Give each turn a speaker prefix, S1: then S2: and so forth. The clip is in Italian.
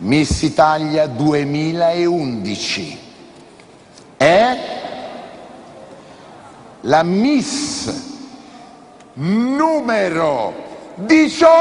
S1: Miss Italia 2011 è la Miss numero 18